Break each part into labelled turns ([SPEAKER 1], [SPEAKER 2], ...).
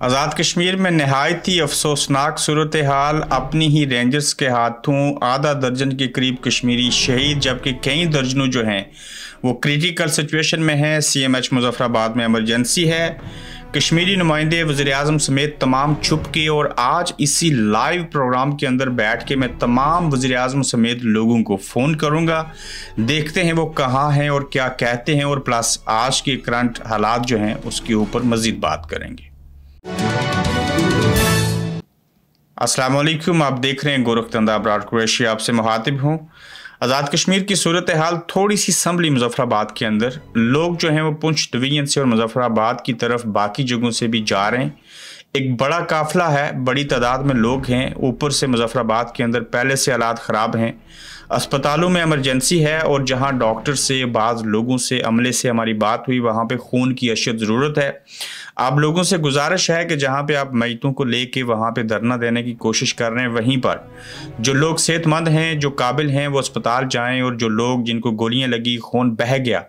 [SPEAKER 1] آزاد کشمیر میں نہایت ہی افسوسناک صورتحال اپنی ہی رینجرز کے ہاتھوں آدھا درجن کے قریب کشمیری شہید، جبکہ کئی درجنوں جو ہیں وہ کریٹیکل سچویشن میں ہیں۔ سی ایم ایچ مظفر آباد میں ایمرجنسی ہے۔ کشمیری نمائندے وزیر اعظم سمیت تمام چھپ کے اور آج اسی لائیو پروگرام کے اندر بیٹھ کے میں تمام وزیر اعظم سمیت لوگوں کو فون کروں گا۔ دیکھتے ہیں وہ کہاں ہیں اور کیا کہتے ہیں اور پلس آج کے کرنٹ حالات جو ہیں اس کے اوپر مزید بات کریں گے۔ السلام علیکم، آپ دیکھ رہے ہیں گورکھ تندہ ابرار قریشی، آپ سے مخاطب ہوں۔ آزاد کشمیر کی صورتحال تھوڑی سی سمبلی مظفر آباد کے اندر۔ لوگ جو ہیں وہ پنچ ڈویژن سے اور مظفر آباد کی طرف باقی جگہوں سے بھی جا رہے ہیں۔ ایک بڑا قافلہ ہے، بڑی تعداد میں لوگ ہیں۔ اوپر سے مظفر آباد کے اندر پہلے سے حالات خراب ہیں۔ اسپتالوں میں ایمرجنسی ہے اور جہاں ڈاکٹر سے، بعض لوگوں سے عملے سے ہماری بات ہوئی، وہاں پہ خون کی اشد ضرورت ہے۔ آپ لوگوں سے گزارش ہے کہ جہاں پہ آپ میتوں کو لے کے وہاں پہ دھرنا دینے کی کوشش کر رہے ہیں، وہیں پر۔ جو لوگ صحت مند ہیں، جو قابل ہیں، وہ اسپتال جائیں اور جو لوگ جن کو گولیاں لگی خون بہہ گیا۔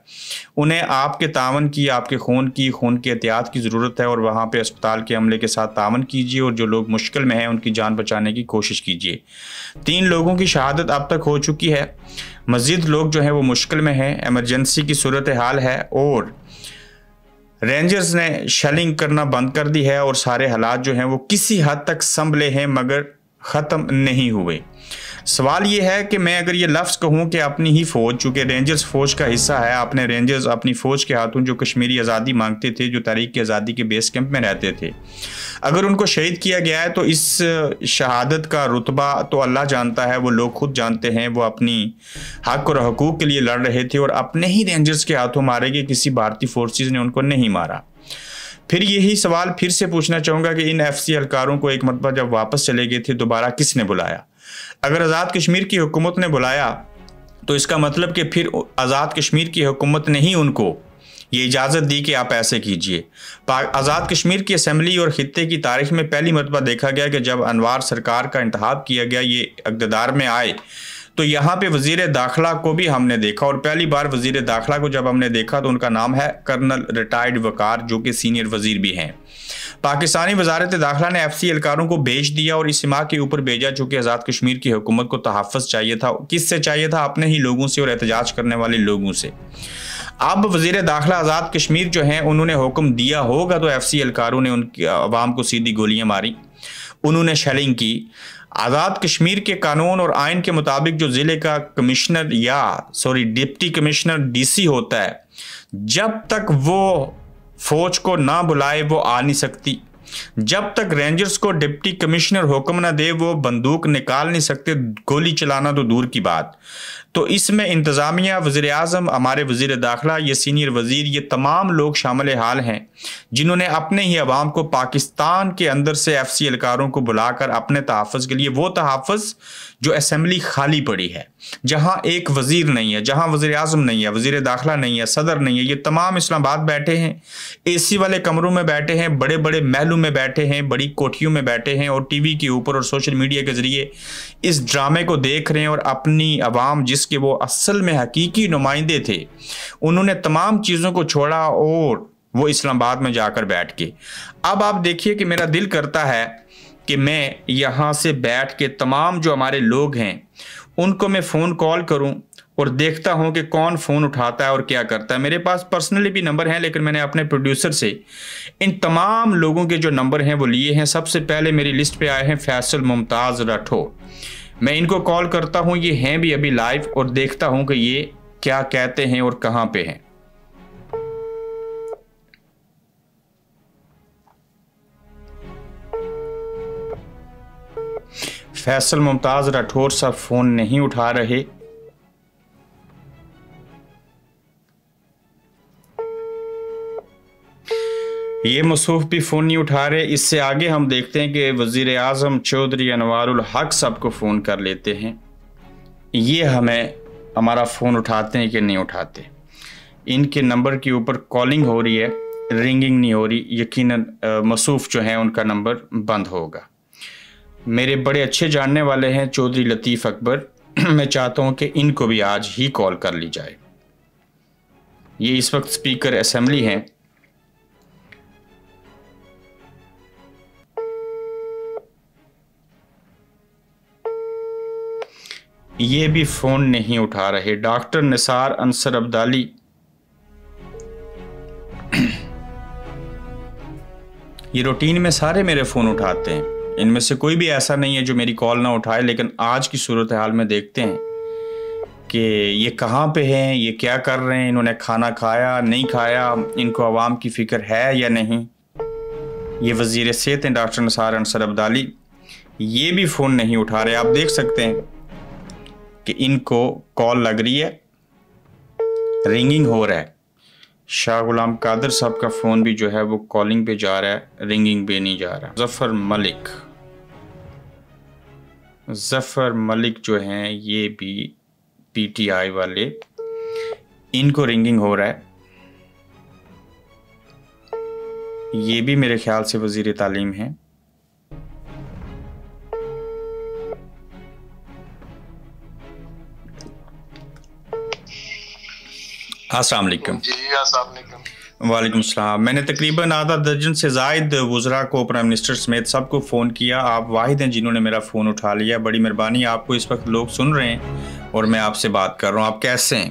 [SPEAKER 1] انہیں آپ کے تعاون کی، آپ کے خون کی خون کی احتیاط کی ضرورت ہے اور وہاں پہ اسپتال کے عملے کے ساتھ تعاون کیجیے اور جو لوگ مشکل میں ہیں، ان کی جان بچانے کی کوشش کیجیے تین لوگوں کی شہادت اب تک ہو چکی ہے۔ مزید لوگ جو ہیں، وہ مشکل میں ہیں۔ ایمرجنسی کی صورتحال ہے اور رینجرز نے شیلنگ کرنا بند کر دی ہے اور سارے حالات جو ہیں وہ کسی حد تک سنبھلے ہیں مگر ختم نہیں ہوئے۔ سوال یہ ہے کہ میں اگر یہ لفظ کہوں کہ اپنی ہی فوج، چونکہ رینجرز فوج کا حصہ ہے، اپنے رینجرز اپنی فوج کے ہاتھوں جو کشمیری آزادی مانگتے تھے، جو تاریخ کی آزادی کے بیس کیمپ میں رہتے تھے۔ اگر ان کو شہید کیا گیا ہے تو اس شہادت کا رتبہ تو اللہ جانتا ہے، وہ لوگ خود جانتے ہیں، وہ اپنی حق اور حقوق کے لیے لڑ رہے تھے اور اپنے ہی رینجرز کے ہاتھوں مارے گئے، کسی بھارتی فورسز نے ان کو نہیں مارا۔ پھر یہی سوال پھر سے پوچھنا چاہوں گا کہ ان ایف سی اہلکاروں کو ایک مرتبہ جب واپس چلے گئے تھے، دوبارہ کس نے بلایا؟ اگر آزاد کشمیر کی حکومت نے بلایا تو اس کا مطلب کہ پھر آزاد کشمیر کی حکومت نے ہی ان کو۔ یہ اجازت دی کہ آپ ایسے کیجیے۔ آزاد کشمیر کی اسمبلی اور خطے کی تاریخ میں پہلی مرتبہ دیکھا گیا کہ جب انوار سرکار کا انتخاب کیا گیا، یہ اقتدار میں آئے، تو یہاں پہ وزیر داخلہ کو بھی ہم نے دیکھا۔ اور پہلی بار وزیر داخلہ کو جب ہم نے دیکھا تو ان کا نام ہے کرنل ریٹائرڈ وقار، جو کہ سینئر وزیر بھی ہیں۔ پاکستانی وزارت داخلہ نے ایف سی الکاروں کو بیچ دیا اور اس ماہ کے اوپر بھیجا چونکہ آزاد کشمیر کی حکومت کو تحفظ چاہیے تھا۔ کس سے چاہیے تھا؟ اپنے ہی لوگوں سے اور احتجاج کرنے والے لوگوں سے۔ اب وزیر داخلہ آزاد کشمیر جو ہیں، انہوں نے حکم دیا ہوگا تو ایف سی الکاروں نے ان کی عوام کو سیدھی گولیاں ماری۔ انہوں نے شیلنگ کی۔ آزاد کشمیر کے قانون اور آئین کے مطابق جو ضلع کا کمشنر یا، sorry, deputy commissioner D C ہوتا ہے، جب تک وہ فوج کو نہ بلائے وہ آ نہیں سکتی۔ جب تک رینجرز کو ڈپٹی کمشنر حکم نہ دے وہ بندوق نکال نہیں سکتے، گولی چلانا تو دور کی بات۔ تو اس میں انتظامیہ وزیر اعظم ہمارے وزیر داخلہ، یہ سینئر وزیر، یہ تمام لوگ شامل حال ہیں، جنہوں نے اپنے ہی عوام کو پاکستان کے اندر سے ایف سی الکاروں کو بلا کر اپنے تحفظ کے لیے وہ تحفظ جو اسمبلی خالی پڑی ہے، جہاں ایک وزیر نہیں ہے، جہاں وزیر اعظم نہیں ہے، وزیر داخلہ نہیں ہے، صدر نہیں ہے، یہ تمام اسلام آباد بیٹھے ہیں، اے سی والے کمروں میں بیٹھے ہیں، بڑے بڑے محلوں میں بیٹھے ہیں، بڑی کوٹھیوں میں بیٹھے ہیں اور ٹی وی کے اوپر اور سوشل میڈیا کے ذریعے اس ڈرامے کو دیکھ رہے ہیں اور اپنی عوام جس جس کے وہ اصل میں حقیقی نمائندے تھے۔ انہوں نے تمام چیزوں کو چھوڑا اور وہ اسلام آباد میں جا کر بیٹھ کے اب آپ دیکھیے کہ میرا دل کرتا ہے کہ میں یہاں سے بیٹھ کے تمام جو ہمارے لوگ ہیں، ان کو میں فون کال کروں اور دیکھتا ہوں کہ کون فون اٹھاتا ہے اور کیا کرتا ہے۔ میرے پاس پرسنلی بھی نمبر ہیں، لیکن میں نے اپنے پروڈیوسر سے ان تمام لوگوں کے جو نمبر ہیں وہ لیے ہیں۔ سب سے پہلے میری لسٹ پہ آئے ہیں، فیصل ممتاز راٹھو میں ان کو کال کرتا ہوں، یہ ہیں بھی ابھی لائیو اور دیکھتا ہوں کہ یہ کیا کہتے ہیں اور کہاں پہ ہیں۔ فیصل ممتاز راٹھور صاحب فون نہیں اٹھا رہے۔ یہ مصوف بھی فون نہیں اٹھا رہے اس سے آگے ہم دیکھتے ہیں کہ وزیر اعظم چودھری انوار الحق صاحب کو فون کر لیتے ہیں۔ یہ ہمیں ہمارا فون اٹھاتے ہیں کہ نہیں اٹھاتے۔ ان کے نمبر کے اوپر کالنگ ہو رہی ہے، رنگنگ نہیں ہو رہی۔ یقیناً مصوف جو ہیں، ان کا نمبر بند ہوگا۔ میرے بڑے اچھے جاننے والے ہیں چودھری لطیف اکبر۔ میں چاہتا ہوں کہ ان کو بھی آج ہی کال کر لی جائے۔ یہ اس وقت سپیکر اسمبلی ہیں۔ یہ بھی فون نہیں اٹھا رہے۔ ڈاکٹر نثار انصر عبدالی یہ روٹین میں سارے میرے فون اٹھاتے ہیں۔ ان میں سے کوئی بھی ایسا نہیں ہے جو میری کال نہ اٹھائے، لیکن آج کی صورتحال میں دیکھتے ہیں کہ یہ کہاں پہ ہیں، یہ کیا کر رہے ہیں، انہوں نے کھانا کھایا، نہیں کھایا، ان کو عوام کی فکر ہے یا نہیں؟ یہ وزیر صحت ہیں ڈاکٹر نثار انصر عبدالی یہ بھی فون نہیں اٹھا رہے، آپ دیکھ سکتے ہیں۔ کہ ان کو کال لگ رہی ہے۔ رنگنگ ہو رہا ہے۔ شاہ غلام قادر صاحب کا فون بھی جو ہے وہ کالنگ پہ جا رہا ہے رنگنگ پہ نہیں جا رہا۔ ظفر ملک۔ ظفر ملک جو ہیں، یہ بھی پی ٹی آئی والے۔ ان کو رنگنگ ہو رہا ہے۔ یہ بھی میرے خیال سے وزیر تعلیم ہیں۔ السلام علیکم۔
[SPEAKER 2] جی السلام علیکم۔
[SPEAKER 1] وعلیکم السلام۔ میں نے تقریباً آدھا درجن سے زائد وزراء کو پرائم منسٹر سمیت سب کو فون کیا۔ آپ واحد ہیں جنہوں نے میرا فون اٹھا لیا۔ بڑی مہربانی آپ کو اس وقت لوگ سن رہے ہیں اور میں آپ سے بات کر رہا ہوں۔ آپ کیسے ہیں؟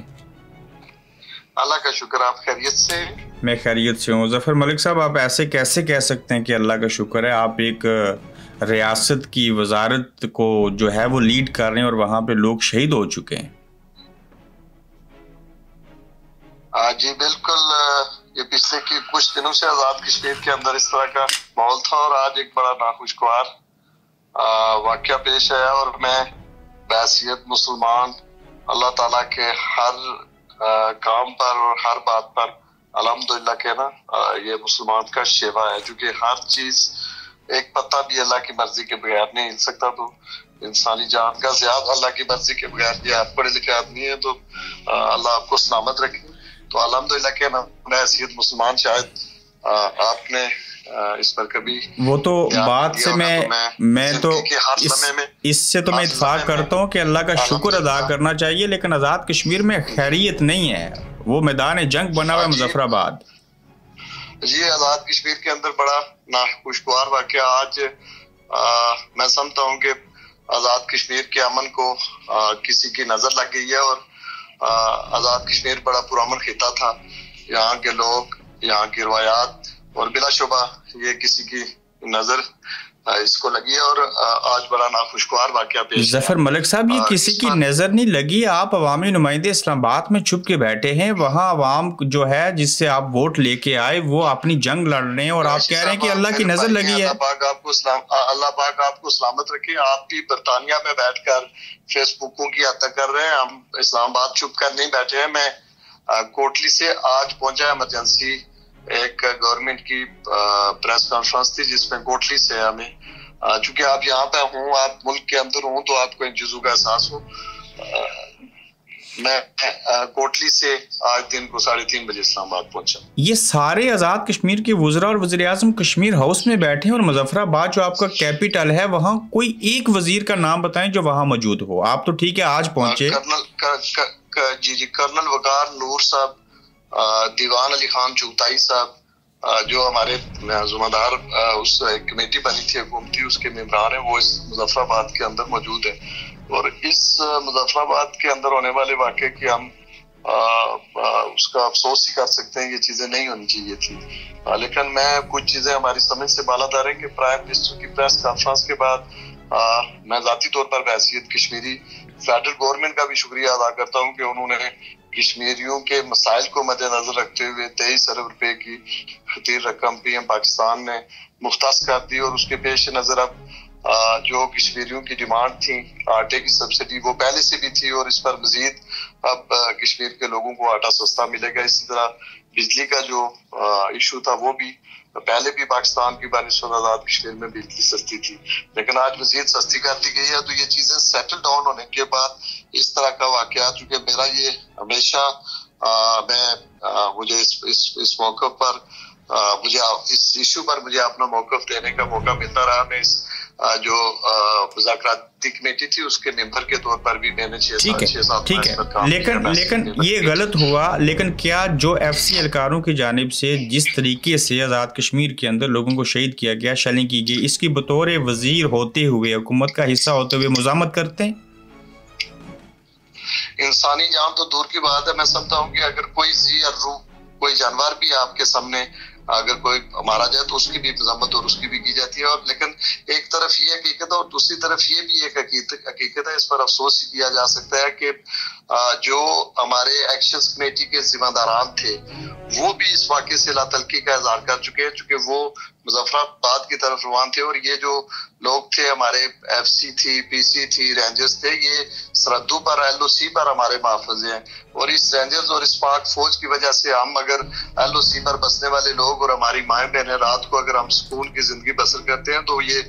[SPEAKER 2] اللہ کا شکر آپ خیریت سے
[SPEAKER 1] میں خیریت سے ہوں۔ ظفر ملک صاحب آپ ایسے کیسے کہہ سکتے ہیں کہ اللہ کا شکر ہے؟ آپ ایک ریاست کی وزارت کو جو ہے وہ لیڈ کر رہے ہیں اور وہاں پہ لوگ شہید ہو چکے ہیں۔
[SPEAKER 2] جی بالکل یہ پچھلے کی کچھ دنوں سے آزاد کشمیر کے اندر اس طرح کا ماحول تھا اور آج ایک بڑا ناخوشگوار واقعہ پیش آیا اور میں بحثیت مسلمان، اللہ تعالیٰ کے ہر کام پر اور ہر بات پر الحمد للہ کہنا یہ مسلمان کا شیوا ہے کیونکہ ہر چیز ایک پتہ بھی اللہ کی مرضی کے بغیر نہیں ہل سکتا، تو انسانی جان کا زیادہ اللہ کی مرضی کے بغیر یہ آپ پڑھے لکھے آدمی ہے تو اللہ آپ کو سلامت رکھے۔ تو الحمدللہ کہ میں حیثیت مسلمان شاید آپ نے اس پر کبھی
[SPEAKER 1] وہ تو بات سے میں میں تو اس سے تو میں اتفاق کرتا ہوں کہ اللہ کا شکر ادا کرنا چاہیے لیکن آزاد کشمیر میں خیریت نہیں ہے۔ وہ میدان جنگ بنا ہوا ہے جی۔ مظفر آباد
[SPEAKER 2] جی آزاد کشمیر کے اندر بڑا ناخوشگوار واقعہ آج میں سمجھتا ہوں کہ آزاد کشمیر کے امن کو کسی کی نظر لگ گئی ہے اور آزاد کشمیر بڑا پرامن خطہ تھا۔ یہاں کے لوگ، یہاں کی روایات اور بلا شبہ یہ کسی کی نظر اس کو لگی ہے اور آج بڑا ناخوشگوار واقعہ پیش
[SPEAKER 1] ظفر ملک صاحب یہ کسی کی نظر نہیں لگی؟ آپ عوامی نمائندے اسلام آباد میں چھپ کے بیٹھے ہیں وہاں عوام جو ہے جس سے آپ ووٹ لے کے آئے وہ اپنی جنگ لڑ رہے ہیں اور آپ کہہ رہے ہیں کہ اللہ کی نظر لگی ہے۔
[SPEAKER 2] اللہ پاک آپ کو اللہ پاک آپ کو سلامت رکھے۔ آپ بھی برطانیہ میں بیٹھ کر فیس بکوں کی عطا کر رہے ہیں۔ ہم اسلام آباد چھپ کر نہیں بیٹھے ہیں۔ میں کوٹلی سے آج پہنچا ایمرجنسی ایک گورنمنٹ کی پریس کانفرنس تھی جس میں کوٹلی سے ہمیں چونکہ آپ یہاں پہ ہوں آپ ملک کے اندر ہوں تو آپ کو ان چیزوں کا احساس ہو۔ میں کوٹلی سے آج دن کو ساڑھے تین بجے اسلام آباد پہنچا۔
[SPEAKER 1] یہ سارے آزاد کشمیر کے وزراء اور وزیر اعظم کشمیر ہاؤس میں بیٹھے ہیں اور مظفر آباد جو آپ کا کیپیٹل ہے وہاں کوئی ایک وزیر کا نام بتائیں جو وہاں موجود ہو۔ آپ تو ٹھیک ہے آج پہنچے۔
[SPEAKER 2] جی جی کرنل وقار نور صاحب دیوان علی خان چوتائی صاحب جو ہمارے ذمہ دار اس کمیٹی بنی تھی حکومتی، اس کے ممبران ہیں، وہ اس مظفر آباد کے اندر موجود ہیں۔ اور اس مظفر آباد کے اندر ہونے والے واقعے کی ہم اس کا افسوس ہی کر سکتے ہیں، یہ چیزیں نہیں ہونی چاہیے تھی لیکن میں کچھ چیزیں ہماری سمجھ سے بالا دار ہیں کہ پرائم منسٹر کی پریس کانفرنس کے بعد میں ذاتی طور پر بحثیت کشمیری فیڈرل گورنمنٹ کا بھی شکریہ ادا کرتا ہوں کہ انہوں نے کشمیریوں کے مسائل کو مد نظر رکھتے ہوئے تیئیس ارب روپے کی خطیر رقم پی ایم پاکستان نے مختص کر دی اور اس کے پیش نظر اب جو کشمیریوں کی ڈیمانڈ تھی، آٹے کی سبسڈی وہ پہلے سے بھی تھی اور اس پر مزید اب کشمیر کے لوگوں کو آٹا سستا ملے گا۔ اسی طرح بجلی کا جو ایشو تھا وہ بھی پہلے بھی پاکستان کی بانسبت آزاد کشمیر میں بجلی سستی تھی، لیکن آج مزید سستی کر دی گئی ہے۔ تو یہ چیزیں سیٹل ڈاؤن ہونے کے بعد اس طرح کا واقعہ چونکہ میرا یہ ہمیشہ میں مجھے اس, اس, اس موقع پر مجھے اس ایشو پر مجھے اپنا موقف دینے کا موقع ملتا رہا۔ میں اس جو مذاکراتی کمیٹی تھی اس کے ممبر کے طور پر بھی میں نے
[SPEAKER 1] ٹھیک ہے لیکن لیکن یہ غلط ہوا۔ لیکن کیا جو ایف سی اہلکاروں کی جانب سے جس طریقے سے آزاد کشمیر کے اندر لوگوں کو شہید کیا گیا شیلنگ کی گئی اس کی بطور وزیر ہوتے ہوئے حکومت کا حصہ ہوتے ہوئے مزامت کرتے ہیں؟
[SPEAKER 2] انسانی جان تو دور کی بات ہے، میں سمجھتا ہوں کہ اگر کوئی زی اور روح کوئی جانور بھی آپ کے سامنے اگر کوئی مارا جائے تو اس کی بھی مذمت اور اس کی بھی کی جاتی ہے۔ اور لیکن ایک طرف یہ حقیقت ہے اور دوسری طرف یہ بھی ایک حقیقت ہے، اس پر افسوس ہی کیا جا سکتا ہے کہ جو ہمارے ایکشن کمیٹی کے ذمہ داران تھے، وہ بھی اس واقعے سے لا تلقی کا اظہار کر چکے ہیں، چونکہ وہ مظفر آباد کی طرف روان تھے اور یہ جو لوگ تھے، ہمارے ایف سی تھی پی سی تھی رینجرز تھے، یہ سرحدوں پر ایل او سی پر ہمارے محافظ ہیں۔ اور اس رینجرز اور اس پاک فوج کی وجہ سے ہم اگر ایل او سی پر بسنے والے لوگ اور ہماری مائیں بہنیں رات کو اگر ہم سکون کی زندگی بسر کرتے ہیں، تو یہ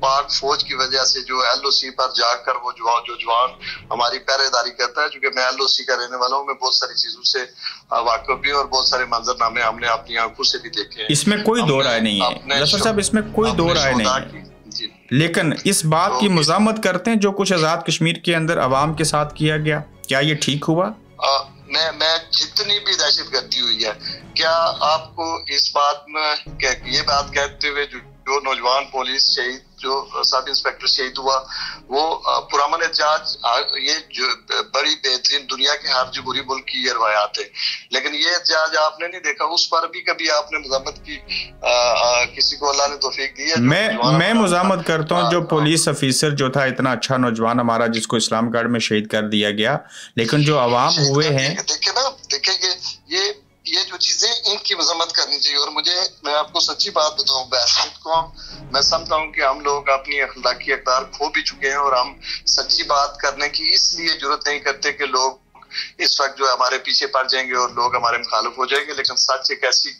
[SPEAKER 2] پاک فوج کی وجہ سے جو ایل او سی پر جا کر وہ جوان جو جوان ہماری پہرے داری کرتا ہے چونکہ میں ایل او سی کا رہنے والا ہوں میں بہت ساری چیزوں سے واقف بھی اور بہت سارے منظر نامے ہم نے اپنی آنکھوں سے بھی دیکھے ہیں۔
[SPEAKER 1] اس میں کوئی دو رائے نہیں ہے۔ ظفر صاحب اس میں کوئی دو رائے نہیں ہے۔ جی۔ لیکن اس بات کی مزامت کرتے ہیں جو کچھ آزاد کشمیر کے اندر عوام کے ساتھ کیا گیا۔ کیا یہ ٹھیک ہوا؟
[SPEAKER 2] میں میں جتنی بھی دہشت گردی ہوئی ہے کیا آپ کو اس بات میں یہ بات کہتے ہوئے جو نوجوان پولیس شہید جو سب انسپیکٹر شہید ہوا وہ پرامن احتجاج یہ جو بڑی بہترین دنیا کے ہر جمہوری ملک کی یہ روایات ہے لیکن یہ احتجاج آپ نے نہیں دیکھا اس پر بھی کبھی آپ نے مذمت کی؟ کسی کو اللہ نے توفیق دی ہے؟
[SPEAKER 1] میں میں مذمت کرتا ہوں جو پولیس افیسر جو تھا اتنا اچھا نوجوان ہمارا جس کو اسلام گڑھ میں شہید کر دیا گیا۔ لیکن جو عوام ہوئے ہیں
[SPEAKER 2] دیکھیں نا دیکھیں یہ جو چیزیں ان کی مذمت کرنی چاہیے اور مجھے میں آپ کو سچی بات بتاؤں، بحثیت کو میں سمجھتا ہوں کہ ہم لوگ اپنی اخلاقی اقدار کھو بھی چکے ہیں اور ہم سچی بات کرنے کی اس لیے ضرورت نہیں کرتے کہ لوگ اس وقت جو ہمارے پیچھے پڑ جائیں گے اور لوگ ہمارے مخالف ہو جائیں گے، لیکن سچ ایک ایسی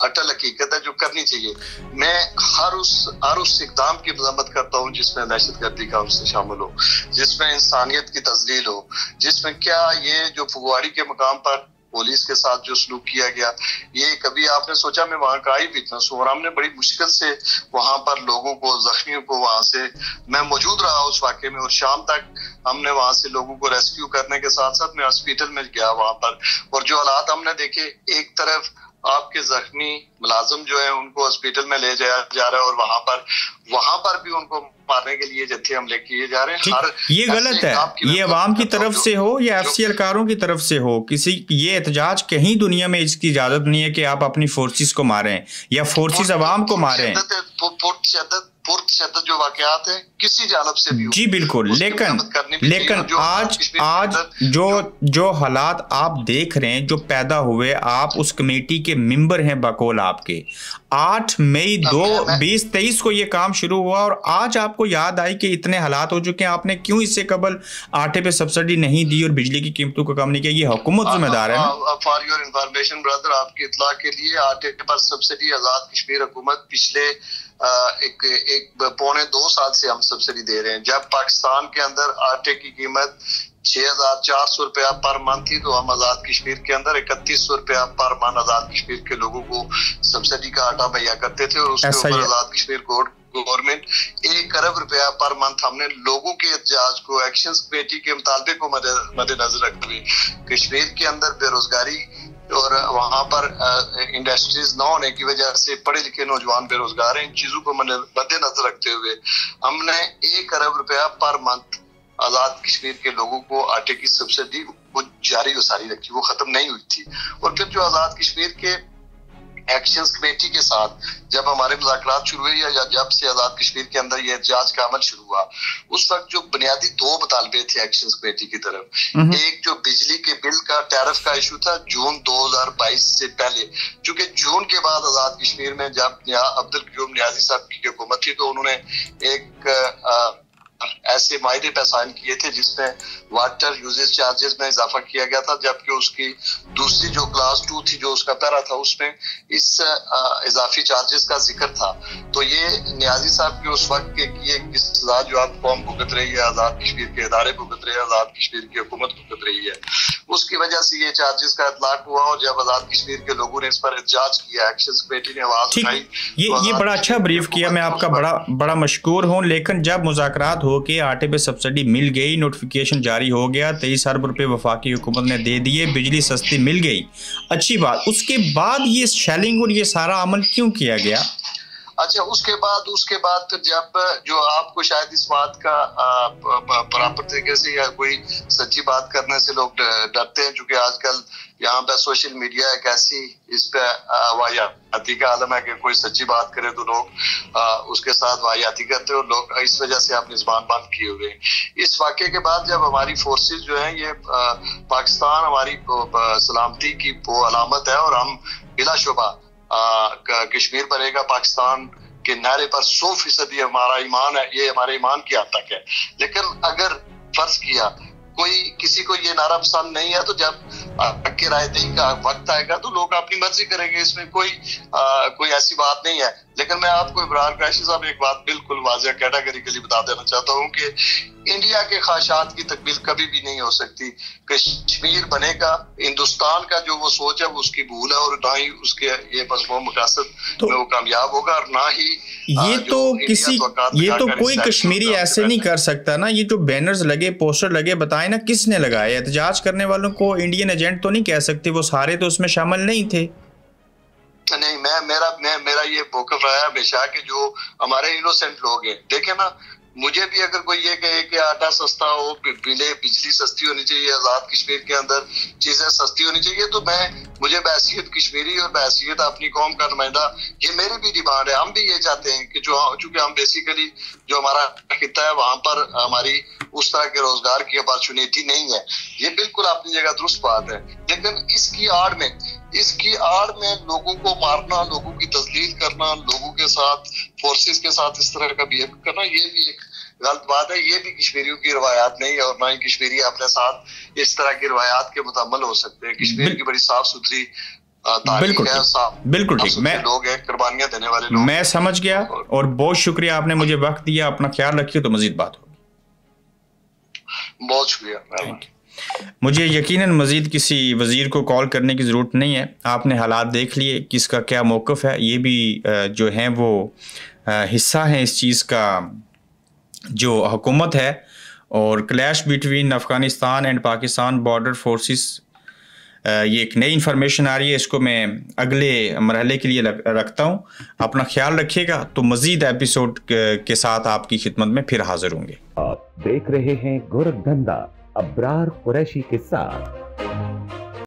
[SPEAKER 2] اٹل حقیقت ہے جو کرنی چاہیے۔ میں ہر اس ہر اس اقدام کی مذمت کرتا ہوں جس میں دہشت گردی کا سے شامل ہو، جس میں انسانیت کی تزلیل ہو، جس میں کیا یہ جو فگواڑی کے مقام پر پولیس کے ساتھ جو سلوک کیا گیا، یہ کبھی آپ نے سوچا، میں وہاں کا آئی بھی ہوں اور ہم نے بڑی مشکل سے وہاں پر لوگوں کو، زخمیوں کو وہاں سے، میں موجود رہا اس واقعے میں اور شام تک ہم نے وہاں سے لوگوں کو ریسکیو کرنے کے ساتھ ساتھ میں ہاسپیٹل میں گیا وہاں پر اور جو حالات ہم نے دیکھے، ایک طرف آپ کے زخمی ملازم جو ہیں ان کو ہاسپٹل میں لے جایا جا رہا ہے اور وہاں پر وہاں پر بھی ان کو مارنے کے لیے جتھے حملے کیے جا رہے ہیں۔
[SPEAKER 1] یہ غلط ہے۔ یہ عوام کی طرف سے ہو یا ایف سی الکاروں کی طرف سے ہو؟ کسی یہ احتجاج کہیں دنیا میں اس کی اجازت نہیں ہے کہ آپ اپنی فورسز کو ماریں یا فورسز عوام کو ماریں۔
[SPEAKER 2] پرتشدد جو واقعات ہیں کسی جانب سے بھی
[SPEAKER 1] جی بالکل۔ لیکن لیکن آج آج جو جو حالات آپ دیکھ رہے ہیں جو پیدا ہوئے آپ اس کمیٹی کے ممبر ہیں بقول آپ کے۔ آٹھ مئی دو بیس تیئیس کو یہ کام شروع ہوا اور آج آپ کو یاد آئی کہ اتنے حالات ہو چکے ہیں۔ آپ نے کیوں اس سے قبل آٹے پہ سبسڈی نہیں دی اور بجلی کی قیمتوں کو کم نہیں کیا؟ یہ حکومت ذمہ دار ہے
[SPEAKER 2] فار یور انفارمیشن برادر آپ کی اطلاع کے لیے آٹے پر سبسڈی آزاد کشمیر حکومت پچھلے ایک ایک پونے دو سال سے ہم سبسڈی دے رہے ہیں۔ جب پاکستان کے اندر آٹے کی قیمت چھ ہزار چار سو روپیہ پر من تھی تو ہم آزاد کشمیر کے اندر اکتیس سو روپیہ پر من آزاد کشمیر کے لوگوں کو سبسڈی کا آٹا مہیا کرتے تھے اور اس کے اوپر آزاد کشمیر گورنمنٹ ایک ارب روپیہ پر منتھ ہم نے لوگوں کے احتجاج کو ایکشن کمیٹی کے مطالبے کو مد نظر رکھتے ہوئے کشمیر کے اندر بے روزگاری اور وہاں پر انڈسٹریز نہ ہونے کی وجہ سے پڑھے لکھے نوجوان بے روزگار ہیں۔ ان چیزوں کو مد نظر رکھتے ہوئے ہم نے ایک ارب روپیہ پر منتھ آزاد کشمیر کے لوگوں کو آٹے کی سبسڈی وہ جاری و ساری رکھی، وہ ختم نہیں ہوئی تھی۔ اور پھر جو آزاد کشمیر کے ایکشنز کمیٹی کے ساتھ جب ہمارے مذاکرات شروع ہوئے یا جب سے آزاد کشمیر کے اندر یہ احتجاج کا عمل شروع ہوا اس وقت جو بنیادی دو مطالبے تھے ایکشنز کمیٹی کی طرف۔ ایک جو بجلی کے بل کا ٹیرف کا ایشو تھا جون دو ہزار بائیس سے پہلے۔ چونکہ جون کے بعد آزاد کشمیر میں جب عبد القیوم نیازی صاحب کی حکومت تھی تو انہوں نے ایک ایسے معاہدے پہ سائن کیے تھے جس میں واٹر یوزز چارجز میں اضافہ کیا گیا تھا، جبکہ اس کی دوسری جو کلاس ٹو تھی، جو اس کا پیرا تھا، اس میں اس اضافی چارجز کا ذکر تھا۔ تو یہ نیازی صاحب کے اس وقت کے کیے سزا جو آپ قوم بھگت رہی ہے، آزاد کشمیر کے ادارے بھگت رہے ہیں، آزاد کشمیر کی حکومت بھگت رہی ہے۔ اس کی وجہ سے یہ چارجز کا اطلاق ہوا اور جب آزاد کشمیر کے لوگوں نے اس پر احتجاج کیا ایکشن کمیٹی نے آواز اٹھائی۔
[SPEAKER 1] یہ بڑا اچھا بریف کیا میں آپ کا بڑا بڑا مشکور ہوں لیکن جب مذاکرات ہو کے آٹے پہ سبسڈی مل گئی نوٹیفیکیشن جاری ہو گیا تیئیس ارب روپے وفاقی حکومت نے دے دیے بجلی سستی مل گئی۔ اچھی بات اس کے بعد یہ شیلنگ اور یہ سارا عمل کیوں کیا گیا؟
[SPEAKER 2] اچھا اس کے بعد، اس کے بعد پھر جب جو آپ کو شاید اس بات کا پراپر طریقے سے یا کوئی سچی بات کرنے سے لوگ ڈرتے ہیں، چونکہ آج کل یہاں پہ سوشل میڈیا ایک ایسی اس پہ واحیاتی کا عالم ہے کہ کوئی سچی بات کرے تو لوگ اس کے ساتھ واحیاتی کرتے اور لوگ اس وجہ سے اپنی زبان بند کیے ہوئے اس واقعے کے بعد جب ہماری فورسز جو ہیں، یہ پاکستان ہماری سلامتی کی وہ علامت ہے اور ہم بلا شبہ کشمیر بنے گا، پاکستان کے نعرے پر سو فیصد یہ ہمارا ایمان ہے، یہ ہمارے ایمان کی حد تک ہے۔ لیکن اگر فرض کیا، کوئی کسی کو یہ نعرہ پسند نہیں ہے، تو جب کے رائے دہی کا وقت آئے گا، تو لوگ اپنی مرضی کریں گے، اس میں کوئی کوئی ایسی بات نہیں ہے۔ لیکن میں آپ کو ابرار قریشی صاحب ایک بات بالکل واضح کیٹاگریکلی بتا دینا چاہتا ہوں کہ انڈیا کے خواہشات کی تکمیل کبھی بھی نہیں ہو سکتی۔ کشمیر بنے گا ہندوستان کا جو وہ سوچ ہے وہ اس کی بھول ہے اور نہ ہی اس کے یہ مضمون مقاصد میں وہ کامیاب ہوگا اور نہ ہی
[SPEAKER 1] یہ تو کسی یہ تو کوئی کشمیری ایسے نہیں کر سکتا نا یہ جو بینرز لگے پوسٹر لگے بتائیں نا کس نے لگائے؟ احتجاج کرنے والوں کو انڈین ایجنٹ تو نہیں کہہ سکتے وہ سارے تو اس میں شامل نہیں تھے۔
[SPEAKER 2] نہیں، میں میرا میں میرا یہ موقف رہا ہے ہمیشہ کہ جو ہمارے انوسینٹ لوگ ہیں۔ دیکھیں نا، مجھے بھی اگر کوئی یہ کہے کہ آٹا سستا ہو ملے بجلی سستی ہونی چاہیے، آزاد کشمیر کے اندر چیزیں سستی ہونی چاہیے، تو میں مجھے بحثیت کشمیری اور بحثیت اپنی قوم کا نمائندہ، یہ میری بھی ڈیمانڈ ہے۔ ہم بھی یہ چاہتے ہیں کہ جو ہاں، چونکہ ہم بیسیکلی جو ہمارا خطہ ہے، وہاں پر ہماری اس طرح کے روزگار کی اپارچونیٹی نہیں ہے۔ یہ بالکل اپنی جگہ درست بات ہے۔ لیکن اس کی آڑ میں اس کی آڑ میں لوگوں کو مارنا لوگوں کی تزلیل کرنا لوگوں کے ساتھ فورسز کے ساتھ اس طرح کا بہیو کرنا یہ بھی ایک غلط بات ہے۔ یہ بھی کشمیریوں کی روایات نہیں ہے اور نہ ہی کشمیری اپنے ساتھ اس طرح کی روایات کے متعمل ہو سکتے ہیں۔ کشمیر کی بڑی صاف ستھری
[SPEAKER 1] بالکل بالکل ٹھیک۔ میں
[SPEAKER 2] لوگ ہیں قربانیاں دینے والے لوگ
[SPEAKER 1] میں سمجھ گیا اور بہت شکریہ آپ نے مجھے وقت دیا اپنا خیال رکھیے تو مزید بات ہوگی۔
[SPEAKER 2] بہت شکریہ۔
[SPEAKER 1] مجھے یقیناً مزید کسی وزیر کو کال کرنے کی ضرورت نہیں ہے۔ آپ نے حالات دیکھ لیے، کس کا کیا موقف ہے، یہ بھی جو ہیں وہ حصہ ہیں اس چیز کا جو حکومت ہے۔ اور clash between Afghanistan and Pakistan border forces یہ ایک نئی انفارمیشن آ رہی ہے، اس کو میں اگلے مرحلے کے لیے رکھتا ہوں۔ اپنا خیال رکھیے گا تو مزید ایپیسوڈ کے ساتھ آپ کی خدمت میں پھر حاضر ہوں گے۔
[SPEAKER 3] آپ دیکھ رہے ہیں گورکھ دھندا۔ ابرار قریشی کے ساتھ۔